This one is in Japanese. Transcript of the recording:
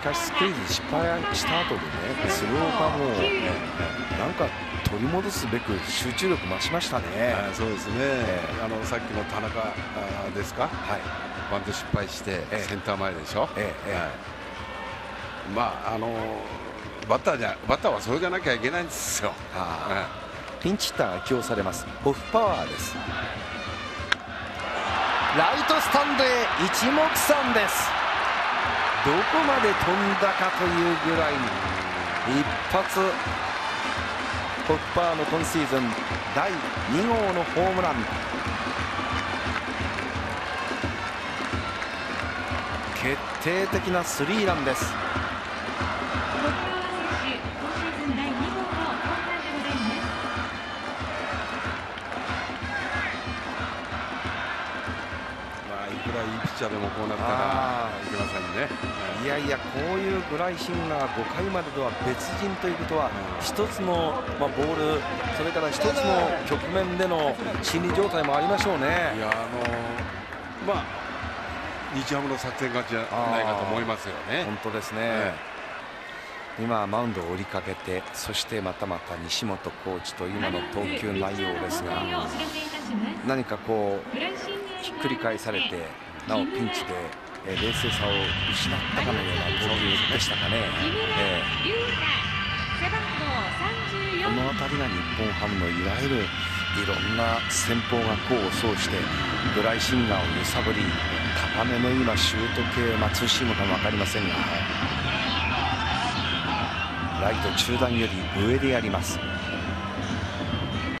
かしスクイズ失敗した後でね鶴岡もなんか取り戻すべく集中力増しましたね。そうですね、あのさっきの田中ですか、はい、バント失敗してセンター前でしょ、ええはい、まああのバッターじゃバッターはそれじゃなきゃいけないんですよ。はい、ピンチヒッターが起用されます。オフパワーです。ライトスタンドへ一目散ですどこまで飛んだかというぐらいに一発ホッパーの今シーズン第2号のホームラン。決定的なスリーランです。チャーでもこうなったらいけませんねいやいやこういうグライシンが5回までとは別人ということは一つの、まあ、ボールそれから一つの局面での心理状態もありましょうね。いやあのまあ日ハムの作戦勝ちじゃないかと思いますよね。本当ですね、今、マウンドを降りかけてそしてまたまた西本コーチと今の投球内容ですが何かこうひっくり返されてなおピンチで、えー、冷静さを失ったかのような投球でしたかね。この辺りが日本ハムのいわゆるいろんな戦法が功を奏してブライシンガーを揺さぶり高めの今シュート系、まあ、ツーシームかも分かりませんがライト中段より上でやります。